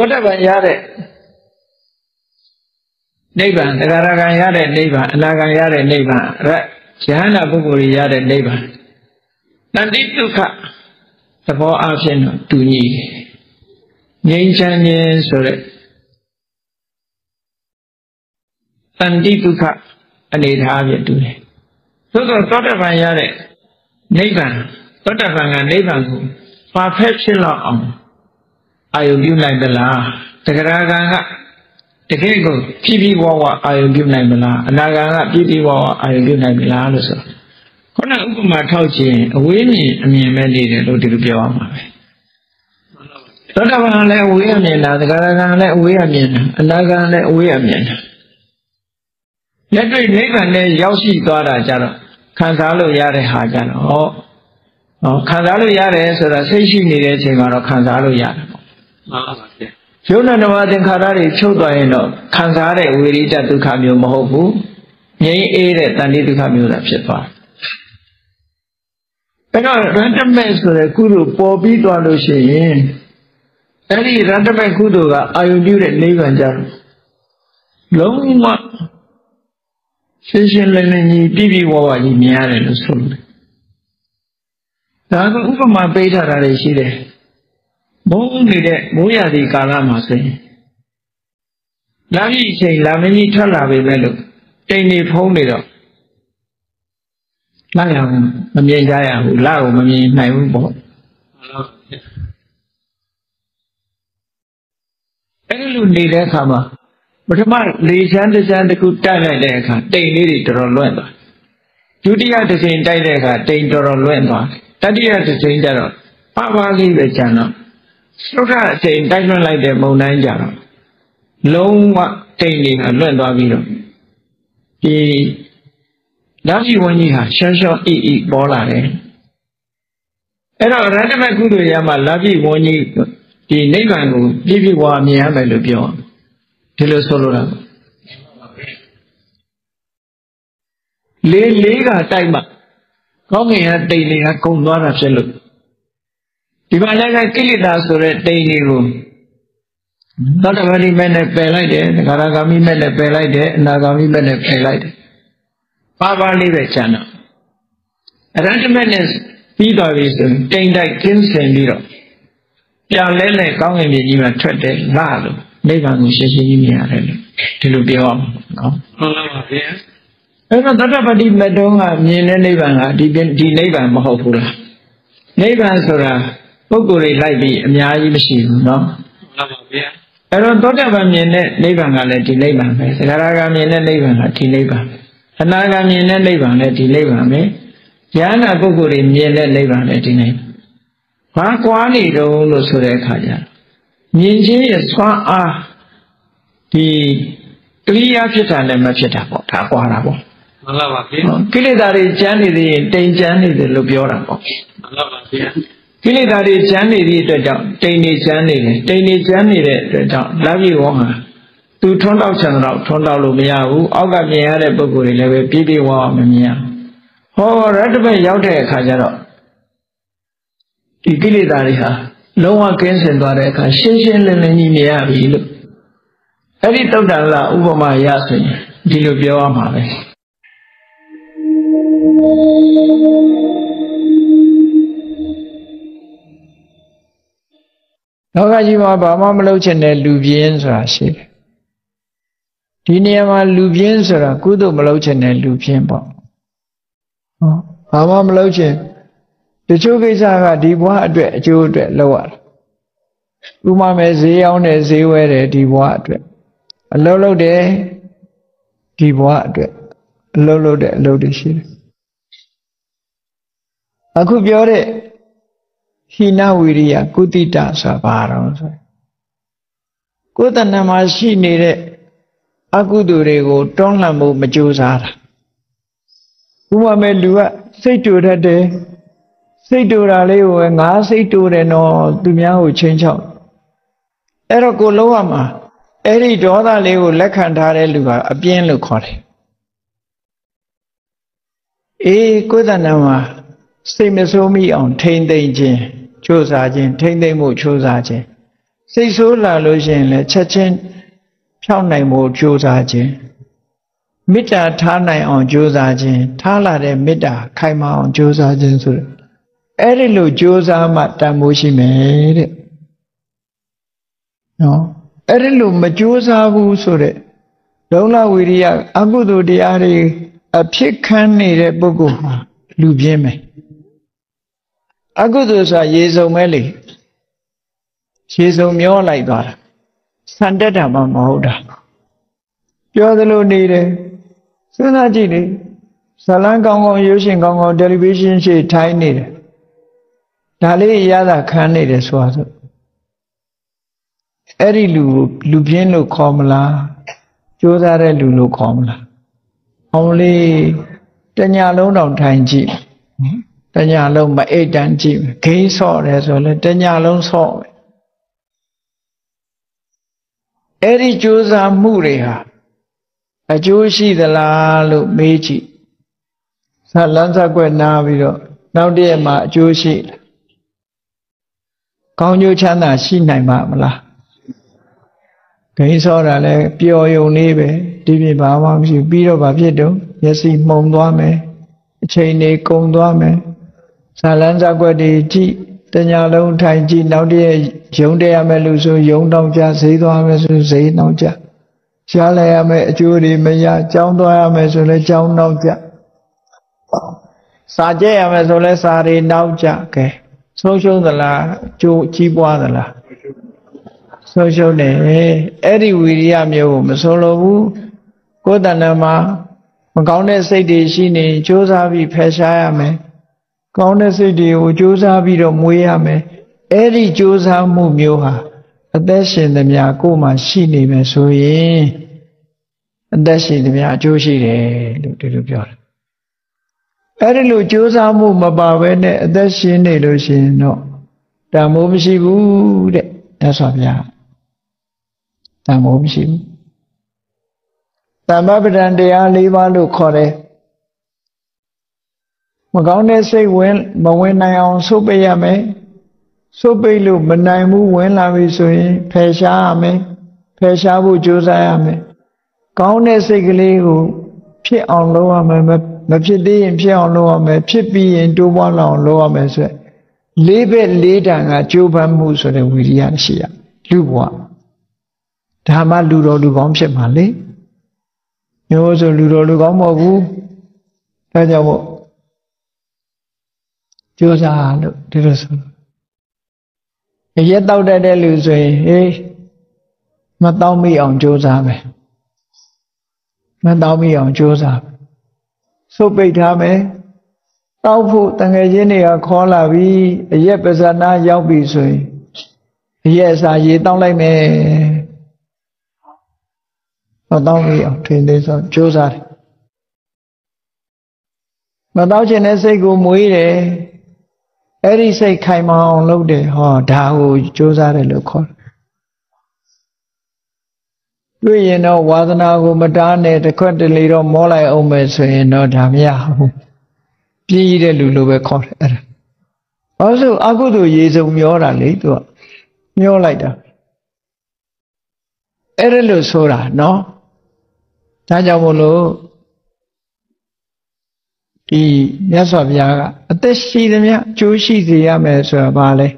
သောတပန်ရတဲ့နိဗ္ဗာန်တရားရကံရတဲ့နိဗ္ဗာန်အနာကံရတဲ့နိဗ္ဗာန်ရယဟန္တာပုဂ္ဂိုလ်ရတဲ့နိဗ္ဗာန်တန်တိဒုက္ခသဘောအဖြစ်တော့တူညီငြိမ်းချမ်းခြင်းဆိုတဲ့တန်တိဒုက္ခအနေထားပြတူတယ်သို့သောသောတပန်ရတဲ့နိဗ္ဗာန်သောတပန်ကနိဗ္ဗာန်ကို perfect ဖြစ်လောက်အောင် အာယုပြုနိုင်သလားတဂရကံကတကယ်ကိုပြည့်ပြည့်ဝဝအာယုပြုနိုင်မလားအနာဂံကပြည့်ပြည့်ဝဝအာယုပြုနိုင်မလားလို့ဆိုခုနဥပမာထောက်ခြင်းအဝေးမြင်အမြင်မဲ့နေတယ်လို့ဒီလိုပြောရမှာပဲသောတပန်လည်းအဝေးအမြင်တာတဂရကံလည်းအဝေးအမြင်တာအနာဂံလည်းအဝေးအမြင်တာလက်တွေ့နိဗ္ဗာန်နဲ့ရောက်ရှိသွားတာကြတော့ခံစားလို့ရတဲ့ဟာကြတော့ဟောဟောခံစားလို့ရတယ်ဆိုတာစိတ်ရှိနေတဲ့အချိန်မှာတော့ခံစားလို့ရတယ်ပေါ့ မှန်ပါပါဗျာယုံနာနဝသင်္ခါရတွေချုပ်သွားရင်တော့ခံစားတဲ့ဝေရိတဒုက္ခမျိုးမဟုတ်ဘူးငြိမ်းအေးတဲ့တဏှိဒုက္ခမျိုးသာဖြစ်သွားအဲ့တော့ရတ္တမေဆိုတဲ့ကုသိုလ်ပေါ်ပြီးသွားလို့ရှိရင်အဲ့ဒီရတ္တမေကုသိုလ်ကအာယုပြုတဲ့နိဗ္ဗာန်ကြတော့လုံးဝရှင်းရှင်းလင်းလင်းကြီးပြည့်ပြည့်ဝဝကြီးမြင်ရတယ်လို့ဆိုလို့ဒါကဥပမာပေးထားတာတွေရှိတယ် မိုးနေတဲ့မိုးရသည့်ကာလမှာဆိုရင်လာပြီအချိန်လာမင်းကြီးထွက်လာပြီပဲလို့တိမ်နေဖုံးနေတော့လာရအောင်မမြင်ကြရဘူးလာကိုမမြင်နိုင်ဘူးပေါ့အဲ့လိုနေတဲ့အခါမှာပထမလေချမ်းတစ်ချမ်းတစ်ခုတိုက်လိုက်တဲ့အခါတိမ်လေးတွေတော်တော်လွင့်သွားဒုတိယတစ်ချိန်တိုက်တဲ့အခါတိမ်တော်တော်လွင့်သွားတတိယတစ်ချိန်ကျတော့ပါပါလေးပဲကျန်တော့ သုဒ္ဓအချိန်တိုက်လွှင့်လိုက်တဲ့မုံတိုင်းကြတော့လုံးဝတိမ်တွေကလွင့်သွားပြီးတော့ဒီလာပြီဝန်းကြီးဟာရှောရှောအီအီပေါ်လာတယ်အဲ့တော့ရတ္တမကုသိုလ်ရမှာလာပြီဝန်းကြီးဒီနိဗ္ဗာန်ကိုပြည့်ပြည့်ဝဝမြင်ရမယ်လို့ပြောဒီလိုဆိုလိုတာလေးလေးကတိုက်မှကောင်းငင်ကတိမ်တွေကကုံသွားတာဖြစ်လို့ ဒီမှာလည်းကိလေသာဆိုတဲ့တိမ်တွေကိုသောတပတိမဲ့နဲ့ပယ်လိုက်တယ်သဂရဂါမိမဲ့နဲ့ပယ်လိုက်တယ်အနာဂါမိမဲ့နဲ့ပယ်လိုက်တယ်ပါပါလေးပဲကျန်တော့အရဟတမဲ့နဲ့ပြီးသွားပြီဆိုရင်တိမ်တိုက်ကင်းစင်ပြီးတော့ပြန်လဲလဲကောင်းငင်မြေကြီးမှာထွက်တယ်လာလို့နိဗ္ဗာန်ကိုရှင်းရှင်းကြီးမြင်ရတယ်လို့ဒီလိုပြောအောင်နော်မှန်ပါပါဗျာအဲ့တော့သတ္တပတိမတုံးကမြင်တဲ့နိဗ္ဗာန်ကဒီဒီနိဗ္ဗာန်မဟုတ်ဘူးလားနိဗ္ဗာန်ဆိုတာ ပုဂ္ဂိုလ်တွေလိုက်ပြီးအများကြီးမရှိဘူးနော်မှန်ပါဗျာအဲ့တော့သောတပန်မြင်တဲ့နိဗ္ဗာန်ကလည်းဒီနိဗ္ဗာန်ပဲသဂရဂါမြင်တဲ့နိဗ္ဗာန်ကဒီနိဗ္ဗာန်အနာဂါမြင်တဲ့နိဗ္ဗာန်လည်းဒီနိဗ္ဗာန်ပဲဉာဏပုဂ္ဂိုလ်တွေမြင်တဲ့နိဗ္ဗာန်လည်းဒီနိဗ္ဗာန်ဘာကွာနေတုံးလို့ဆိုတဲ့အခါကျမြင်ခြင်းရဲ့ဆွမ်းအားဒီကရိယာဖြစ်တာလည်းမဖြစ်တာပေါ့ဒါကွာတာပေါ့မှန်ပါပါဗျာကိလေသာတွေကျမ်းနေသေးရင်တိမ်ကျမ်းနေတယ်လို့ပြောတာပေါ့မှန်ပါပါဗျာ ကိလေသာတွေကျမ်းနေသည့်အတွက်ကြောင့်တိမ်နေကျမ်းနေတယ်တိမ်နေကျမ်းနေတဲ့အတွက်ကြောင့်လာပြီဝေါဟာသူထွန်းတောက်ချင်တော့ထွန်းတောက်လို့မရဘူးအောက်ကမြင်ရတဲ့ပုံကိုယ်တွေလည်းပဲပြည့်ပြည့်ဝဝမမြင်ရဟောရတ္တပရောက်တဲ့အခါကျတော့ဒီကိလေသာတွေဟာလုံးဝကင်းစင်သွားတဲ့အခါရှင်းရှင်းလင်းလင်းကြီးမြင်ရပြီလို့အဲ့ဒီတုတ်တန်လာဥပမာရဆိုရင်ဒီလိုပြောရမှာပဲ လောကကြီးမှာဘာမှမလုပ်ချင်တဲ့လူပြင်းဆိုတာရှိတယ်ဒီနေရာမှာလူပြင်းဆိုတာကုသိုလ်မလုပ်ချင်တဲ့လူပြင်းပေါ့ဟောဘာမှမလုပ်ချင်တချို့ကိစ္စကဒီဘဝအတွက်အကျိုးအတွက်လုပ်ရတာဥမာမဲ့ဈေးရောက်တယ်ဈေးဝဲတယ်ဒီဘဝအတွက်အလုပ်လုပ်တယ်ဒီဘဝအတွက်အလုပ်လုပ်တဲ့အလုပ်တွေရှိတယ်အခုပြောတဲ့ ဟိနဝိရိယကုတိတဆိုတာဘာတော့ဆိုကိုယ်တဏ္ဍမှာရှိနေတဲ့အကုသိုလ်တွေကိုတွန်းလှန်ဖို့မကြိုးစားတာဥပမာလူကစိတ်တူတတ်တယ်စိတ်တူတာလေးကိုငါစိတ်တူတယ်နော်သူများကိုချင်းချောက်အဲ့တော့ကိုလုံးဝမှာအဲ့ဒီဒေါသလေးကိုလက်ခံထားတဲ့လူကအပြင်းလို့ခေါ်တယ်အေးကိုယ်တဏ္ဍမှာစိတ်မဆိုးမိအောင်ထိမ့်သိမ့်ခြင်း ချိုးစားခြင်းထိမ့်သိမ့်မှုချိုးစားခြင်းစိတ်ဆိုးလာလို့ရှိရင်လည်းချက်ချင်းဖြောင်းနိုင်ဖို့ကြိုးစားခြင်းမေတ္တာထားနိုင်အောင်ကြိုးစားခြင်းထားလာတဲ့မေတ္တာခိုင်မာအောင်ကြိုးစားခြင်းဆိုတဲ့အဲ့ဒီလိုကြိုးစားမှတန်ဖိုးရှိမယ်တဲ့နော်အဲ့ဒီလိုမကြိုးစားဘူးဆိုတဲ့လုံလဝိရိယအကုသိုလ်တရားတွေအဖြစ်ခံနေတဲ့ပုဂ္ဂိုလ်ဟာလူပြင်းမယ် အကုသိုလ်ဆိုတာရေစုံပဲလေရေစုံမျောလိုက်သွားတာဆန်တက်တာမှမဟုတ်တာပြောသလိုနေတယ်စဉ်းစားကြည့်လေဇလန်းကောင်းကောင်းရုပ်ရှင်ကောင်းကောင်းတယ်လီဗီရှင်းရှေ့ထိုင်းနေတယ်ဒါလေးရတာခံနေတယ်ဆိုတာဆိုအဲ့ဒီလူလူပြင်းလို့ခေါ်မလားကြိုးစားတဲ့လူလို့ခေါ်မလားအောင်လေးတညာလုံးတောင်ထိုင်ကြည့် တညာလုံးမအိတ်တန်းကြည့်ဂိမ်းဆော့တယ်ဆိုလဲတညာလုံးဆော့မယ်အဲ့ဒီကြိုးစားမှုတွေဟာအကျိုးရှိသလားလို့မေးကြည့်ဆလန်းဆက်ွက်နားပြီးတော့နောက်တည့်မှာအကျိုးရှိကောင်းကျိုးချမ်းသာရှိနိုင်မှာမလားဂိမ်းစောတာလဲပျော်ယုံနေပဲဒီပြင်ဘာမှမရှိပြီးတော့ဘာဖြစ်တော့မျက်စိမှုံသွားမယ်အချိန်တွေကုန်သွားမယ် ဇာလန်းဆက်ွက်တွေကြည့်တညာလုံးထိုင်ကြည့်နောက်တည့်ရုံတက်ရမယ်လို့ဆိုရုံတောင်ကြဈေးသွားမယ်ဆိုဈေးတောင်ကြရှားလိုက်ရမယ်အကျိုးတွေမရကြောင်းသွားရမယ်ဆိုလဲကြောင်းနောက်ကြစာကြက်ရမယ်ဆိုလဲစာတွေနောက်ကြကဲဆုံးရှုံးသလားကျိုးကြီးပွားသလားဆုံးရှုံးတယ်အဲ့ဒီဝီရိယမျိုးကိုမဆုံးလို့ဘူးကိုယ်တဏ္ဍမှာမကောင်းတဲ့စိတ်တွေရှိနေကြိုးစားပြီးဖယ်ရှားရမယ် ကောင်းတဲ့စိတ်တွေကိုကြိုးစားပြီးတော့မွေးရမယ်အဲ့ဒီကြိုးစားမှုမျိုးဟာအသက်ရှင်သမျှကိုယ်မှာရှိနေမယ်ဆိုရင်အသက်ရှင်သမျှအကျိုးရှိတယ်လို့ဒီလိုပြောတယ်အဲ့ဒီလိုကြိုးစားမှုမပါဘဲနဲ့အသက်ရှင်နေလို့ရှိရင်တော့တန်မိုးမရှိဘူးတဲ့မြတ်စွာဘုရားတန်မိုးမရှိဘူးတမ္ပပဒံတရား၄ပါးလို့ခေါ်တယ် မကောင်းတဲ့စိတ်ဝင်မဝင်နိုင်အောင်ဆုတ်ပိတ်ရမယ်ဆုတ်ပိတ်လို့မနိုင်ဘူးဝင်လာပြီဆိုရင်ဖယ်ရှားရမယ်ဖယ်ရှားဖို့ကြိုးစားရမယ်ကောင်းတဲ့စိတ်ကလေးကိုဖြစ်အောင်လုပ်ရမယ်မဖြစ်သေးရင်ဖြစ်အောင်လုပ်ရမယ်ဖြစ်ပြီးရင်တိုးပွားလာအောင်လုပ်ရမယ်ဆိုလေးဘက်လေးတန်ကကြိုးပမ်းမှုဆိုတဲ့ဝိရိယရှိရလူဘဝဒါမှလူတော်လူကောင်းဖြစ်မှာလေမျိုးဆိုလူတော်လူကောင်းမဟုတ်ဘူးဒါကြောင့်မို့ ကြိုးစားလို့ဒီလိုဆိုရက်တောက်တတ်တဲ့လူဆိုရင်ဟေးမတောင်းမိအောင်ကြိုးစားမယ်မတောင်းမိအောင်ကြိုးစားဆုတ်ပိတ်ထားမယ်တောက်ဖို့တငယ်ချင်းတွေကခေါ်လာပြီးအရက်ပဇာနာရောက်ပြီဆိုရင်အရက်စာရေတောင်းလိုက်မယ်မတောင်းမိအောင်ထင်သေးဆိုကြိုးစားတယ်မတောင်းချင်တဲ့စိတ်ကိုမွေးတယ် အဲ့ဒီစိတ်ခိုင်မာအောင်လုပ်တယ်ဟောဒါကိုကြိုးစားတယ်လို့ခေါ်တယ်တွေ့ရင်တော့ဝါသနာကိုမတားနဲ့တခွက်တလေတော့မောလိုက်အောင်မယ်ဆိုရင်တော့ဒါမရဘူးပြင်းရတဲ့လူလိုပဲခေါ်တယ်အဲ့ဒါဘာလို့အကုသိုလ်ရေစုံမျောတာလေသူကမျောလိုက်တာအဲ့ဒါလို့ဆိုတာနော်ဒါကြောင့်မို့လို့ ဒီမြတ်စွာဘုရားကအသက်ရှိသမျှကျိုးရှိစေရမယ်ဆိုတာဘာလဲ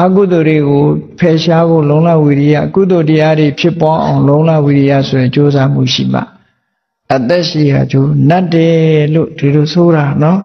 အကုသိုလ်တွေကိုဖယ်ရှားဖို့လုံလဝိရိယကုသိုလ်တရားတွေဖြစ်ပေါ်အောင်လုံလဝိရိယဆိုရင်ကြိုးစားမှုရှိမှအသက်ရှိရာကျိုးနတ်တယ်လို့ဒီလိုဆိုတာနော်